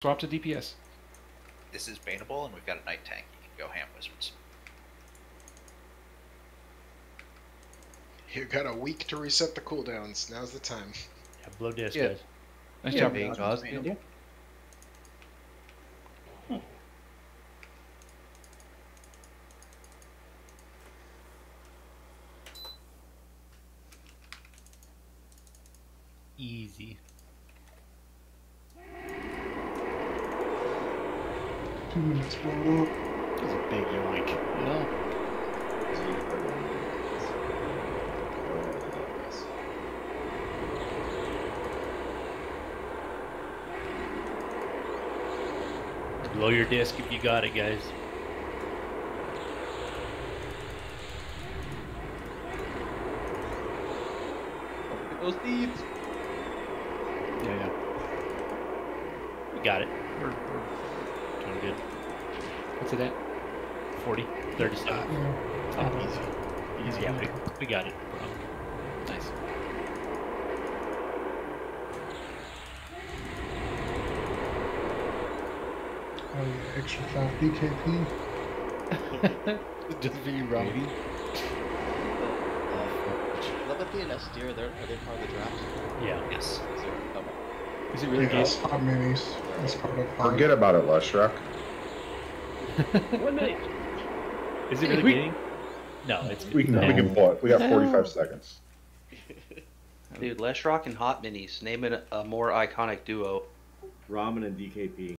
Swap to DPS. This is baneable, and we've got a knight tank. You can go ham wizards. You got a week to reset the cooldowns. Now's the time. Yeah, blow disc, Yeah. guys. Nice Yeah, job. being Jaws. Jaws. Yeah. Easy. Two minutes blown up. That's a big yoink. No. Blow your disc if you got it, guys. Those thieves. Yeah, yeah. We got it. We're, we're doing good. What's it at? 40, 37. Yeah. Oh, easy. Easy. Yeah, we, we got it. nice. Oh yeah, extra five DKP. Just for you, Robbie. Levity and Estir, they're, are they part of the draft? Yeah. Yes. Is there, okay. Is it really Yeah, good? it's minis. That's part of five. Forget about it, Leshruck. One minute. Is it really we- getting? No, it's We can, we can pull it. We got 45 seconds. Dude, Leshrock and Hot Minis. Name it a more iconic duo. Ramen and DKP.